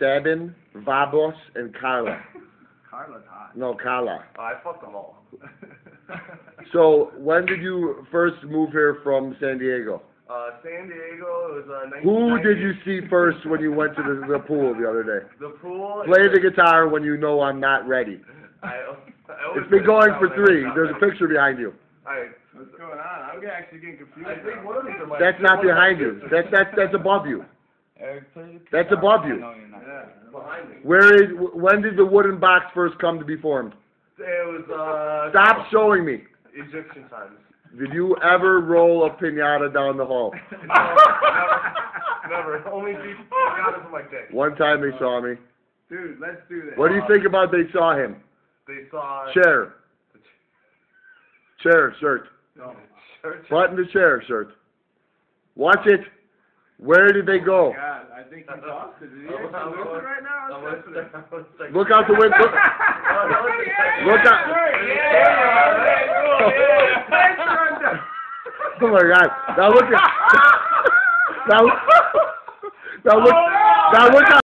Sabin, Vabos, and Carla. Carla's hot. No, Carla. Oh, I fucked them all. So when did you first move here from San Diego? Uh, San Diego, it was uh, Who did you see first when you went to the, the pool the other day? The pool. Play the guitar when you know I'm not ready. I, I It's been going for three. was There's a picture behind you. ready. What's going on? I'm actually getting confused. I, I think one of these. That's not one of my behind you. That's that's that's above you. Eric, That's above you. I you're not. Yeah. behind me. Where is? When did the wooden box first come to be formed? It was uh. Stop showing me. Egyptian times. Did you ever roll a pinata down the hall? No, never, never. Only people got it for my dick. One time they saw me. Dude, let's do this. What do you think about they saw him? They saw. Chair. Chair shirt. No. Church. Button the chair shirt. Watch it. Where did they go? God, I think he's lost it. Is he I'm- actually I'm losing right now? I'm What's gonna- happening? I'm gonna Look out the window. Look, look out. Oh my God! Now look at. Now, now look. Now look out.